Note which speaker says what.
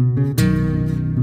Speaker 1: Música